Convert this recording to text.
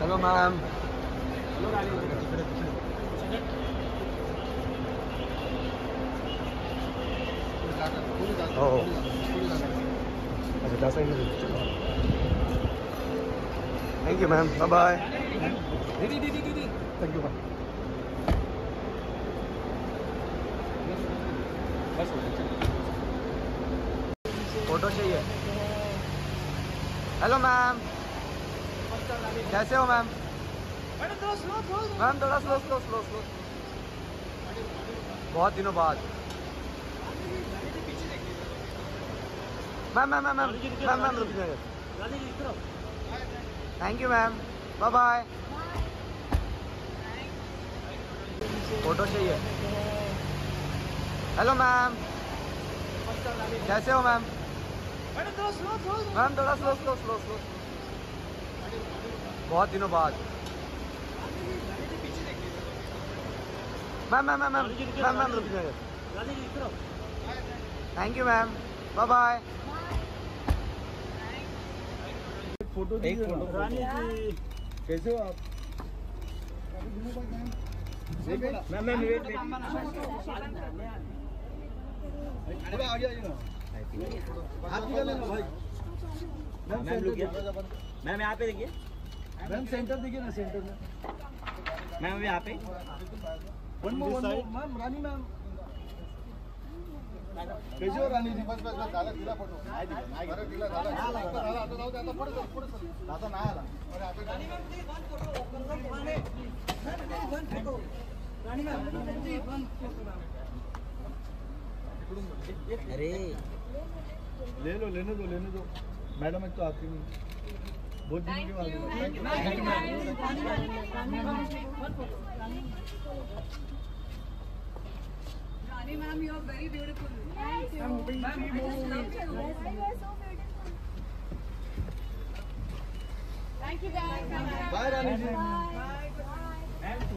Hello ma'am हो अच्छा त्या साईडला thank you ma'am bye bye thank you ma'am photo चाहिए हेलो मैम कैसे हो मैम? मैम थोड़ा स्लो स्लो स्लो स्लो बहुत दिनों बाद। Ma'am ma'am ma'am ma'am ma'am ma'am रुक जाइए thank you ma'am bye bye photo चाहिए। हेलो मैम कैसे हो मैम मैम थोड़ा स्लो स्लो स्लो स्लो बहुत दिनों बाद। Ma'am ma'am ma'am ma'am ma'am ma'am रुक जाइए। Thank you ma'am bye bye photo एक फ़ोटो कैसे हो आप? मैम मैम वेट वेट थोड़ा आगे आइए ना। हाथ निकाल लेना भाई। मैम मैम यहाँ पे देखिए। मैम सेंटर देखिए ना सेंटर में। मैम अभी यहाँ पे one more one more ma'am Rani ma'am. कैसे हो रानी जी। बस बस बस झाला दिला फ़ोटो। नाही दिला नाही बरं दिला झाला झाला झाला आता जाऊ दे आता पुढे चल पुढे चल आता नाही आला अरे आता अरे। ले लो लेने दो लेने दो। मैडम एक तो आती नहीं। Thank you. Thank you. Thank you. Ma'am. Thank you. You are beautiful. Thank you guys. Bye, Rani. Bye. Bye.